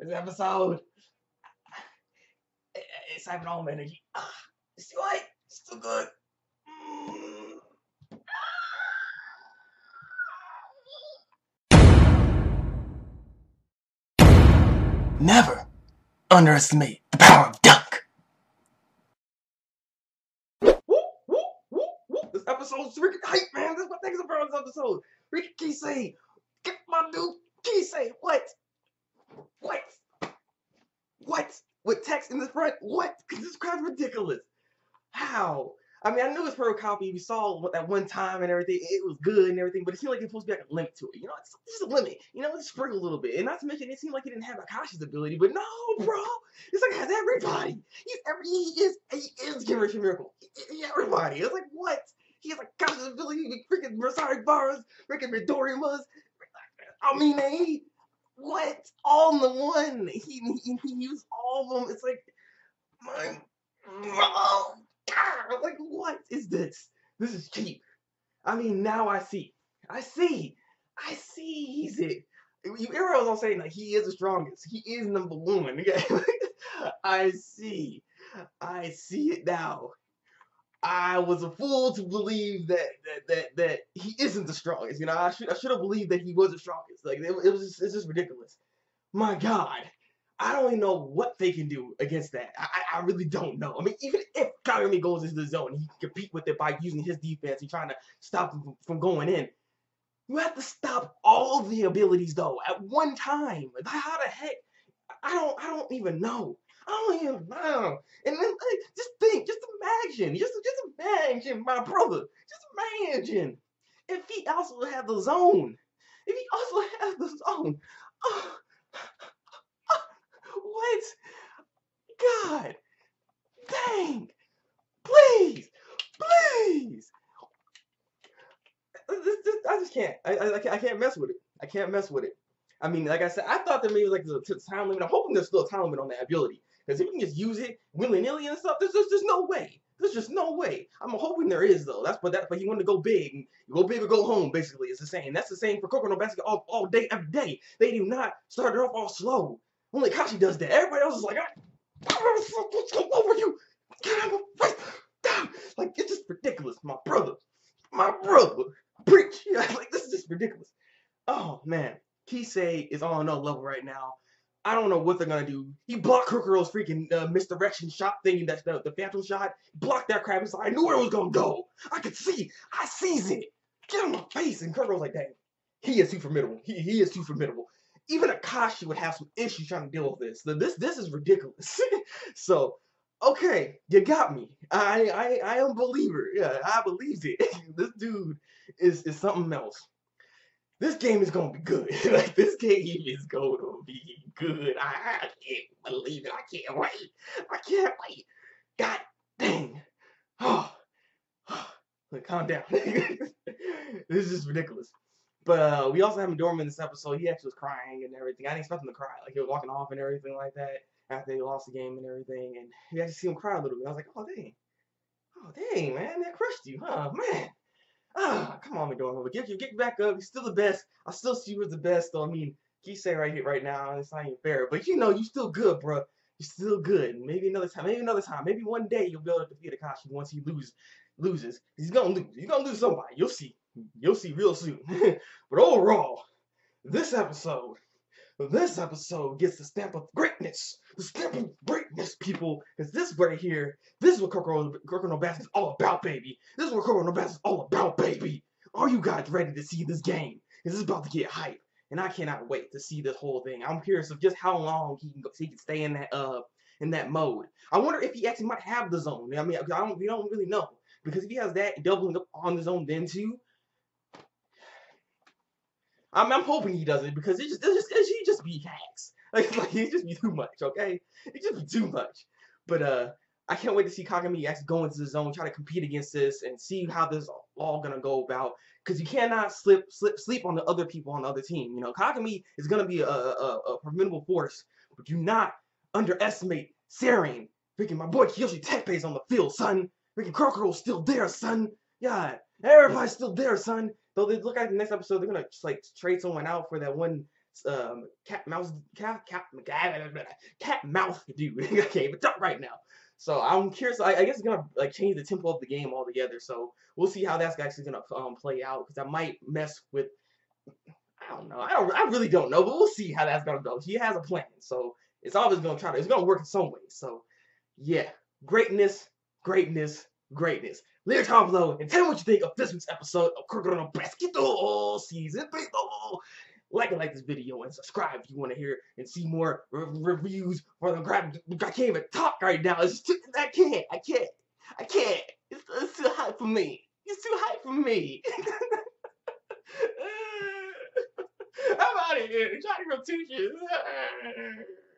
this episode. It's having all my energy. It's too what? It's too good. Mm. Never underestimate the power of dunk. Woo, woo, woo, woo. This episode's freaking hype, man. This is what things about this episode. Ricky Kise, get my dude Kise. What? What? What? With text in the front? What? Because this crap's ridiculous. How? I mean, I knew it was pro copy. We saw what that one time and everything. It was good and everything, but it seemed like there's supposed to be like a limit to it. You know, it's just a limit. You know, just sprinkle a little bit. And not to mention, it seemed like he didn't have Akashi's ability, but no, bro. It's like it has everybody. He's every he is he is Generation Miracle. He- Everybody. It's like what? He has Akashi's ability. He freaking Versari bars, freaking Midorimas. I mean, he what? All in the one. He he, he used all of them. It's like my oh, God, like what is this? This is cheap. I mean, now I see. I see. I see. He's it. You Arrow was all saying like he is the strongest. He is number one. Okay? I see. I see it now. I was a fool to believe that that that, that he isn't the strongest. You know, I should I should have believed that he was the strongest. Like it, it was just, it's just ridiculous. My God, I don't even know what they can do against that. I I really don't know. I mean, even if Kagami goes into the zone, he can compete with it by using his defense and trying to stop him from going in. You have to stop all the abilities though at one time. How the heck? I don't I don't even know. I don't even know. And then like, just think, just imagine, just just imagine, my brother. Just imagine if he also had the zone. If he also had the zone. Oh, what? God, dang! Please, please. Uh, this, I just can't. I, I, I can't. Mess with it. I can't mess with it. I mean, like I said, I thought there maybe like the time limit. I'm hoping there's still a time limit on that ability. Because if you can just use it willy nilly and stuff, there's just there's no way. There's just no way. I'm hoping there is though. That's but that but he wanted to go big. You go big or go home. Basically, it's the same. That's the same for Kuroko no Basket all, all day every day. They do not start it off all slow. Only Kashi does that. Everybody else is like, ah, I what's going over you? Get out of my face. Like it's just ridiculous, my brother. My brother. Preach. Like this is just ridiculous. Oh man. Kise is on another level right now. I don't know what they're gonna do. He blocked Kuroko's freaking uh, misdirection shot thingy. That's the, the phantom shot. Blocked that crap. It's like, I knew where it was gonna go. I could see. I sees it. Get on my face. And Kuroko's like, dang, he is too formidable. He, he is too formidable. Even Akashi would have some issues trying to deal with this. This this is ridiculous. so, okay, you got me. I I I am a believer. Yeah, I believe it. this dude is is something else this game is gonna be good. like this game is gonna be good. I, I can't believe it. I can't wait. I can't wait. God dang. Oh, Look, calm down. this is ridiculous. But uh, we also have Dorman in this episode. He actually was crying and everything. I didn't expect him to cry. Like he was walking off and everything like that after they lost the game and everything. And you actually see him cry a little bit. I was like, oh dang. Oh dang, man, that crushed you, huh? Man. Ah, come on, Midorima. Get you get back up. You're still the best. I still see you as the best, though. I mean, Kise right here, right now, it's not even fair. But you know, you're still good, bro. You're still good. Maybe another time. Maybe another time. Maybe one day you'll be able to defeat Akashi once he loses. Loses. He's gonna lose. He's gonna lose somebody. You'll see. You'll see real soon. but overall, this episode, this episode gets the stamp of greatness. The stamp of greatness, people. Because this right here, this is what Kuroko no Basket is all about, baby. This is what Kuroko no Basket is all about, baby. Are you guys ready to see this game? This is about to get hype, and I cannot wait to see this whole thing. I'm curious of just how long he can he can stay in that uh in that mode. I wonder if he actually might have the zone. I mean, I don't we don't really know because if he has that doubling up on the zone then too. I'm, I'm hoping he doesn't because it just, it just it, he just be hacks. Like, like it just be too much, okay? It just be too much. But uh, I can't wait to see Kagami actually go into the zone, try to compete against this, and see how this all gonna go about. Because you cannot slip slip sleep on the other people on the other team. You know, Kagami is gonna be a a, a formidable force, but do not underestimate Seirin. Freaking my boy Kiyoshi Teppei's on the field, son. Freaking Crocodile's still there, son. Yeah, everybody's still there, son. Though they look like the next episode they're gonna just like trade someone out for that one um, cat mouse cat cat cat mouth dude. Can't even talk right now. So I'm curious. I, I, guess it's gonna like change the tempo of the game altogether. So we'll see how that's actually gonna um, play out because I might mess with. I don't know. I don't. I really don't know, but we'll see how that's gonna go. He has a plan, so it's always gonna try to. It's gonna work in some way. So yeah, greatness, greatness, greatness. Leave a comment below and tell me what you think of this week's episode of Kuroko Basketball Season 3 like and like this video and subscribe if you want to hear and see more re reviews for the grab. I can't even talk right now. It's too, I can't. I can't. I can't. It's, it's too hot for me. It's too hot for me. I'm out of here. Teach you.